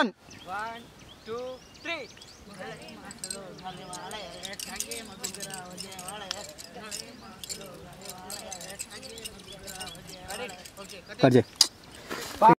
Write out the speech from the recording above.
One, two, three. કરજે